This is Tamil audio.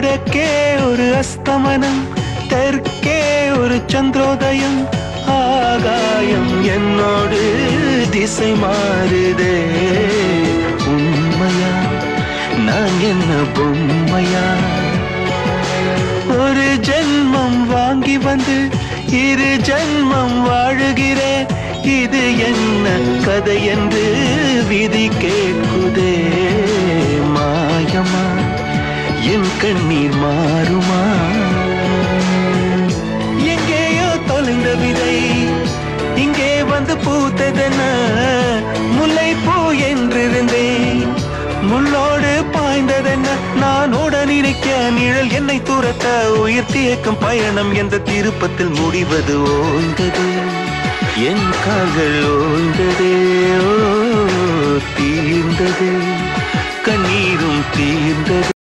கிழக்கே ஒரு அஸ்தமனம் தெற்கே ஒரு சந்திரோதயம். ஆகாயம் என்னோடு திசை மாறுதே. உண்மையா? நான் என்ன பொம்மையா? ஒரு ஜென்மம் வாங்கி வந்து இரு ஜென்மம் வாழுகிறேன் இது என்ன கதை என்று விதி கேட்குதே. கண்ணீர் மாறுமா? எங்கேயோ தொலைந்த விதை இங்கே வந்து பூத்ததென முல்லை பூ என்றிருந்தேன். முள்ளோடு பாய்ந்ததென்ன? நான் உடன் நினைக்க நிழல் என்னை துரத்த உயிர் தியக்கும் பயணம் என்ற திருப்பத்தில் முடிவது ஓய்ந்தது என் கால்கள் ஓய்ந்ததே ஓ, தீர்ந்தது. கண்ணீரும் தீர்ந்தது.